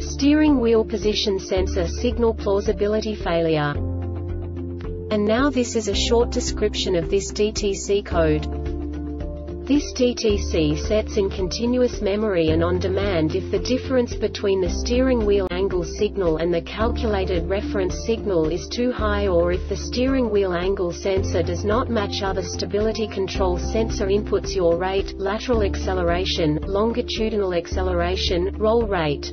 Steering wheel position sensor signal plausibility failure. And now this is a short description of this DTC code. This DTC sets in continuous memory and on demand if the difference between the steering wheel angle signal and the calculated reference signal is too high or if the steering wheel angle sensor does not match other stability control sensor inputs yaw rate, lateral acceleration, longitudinal acceleration, roll rate.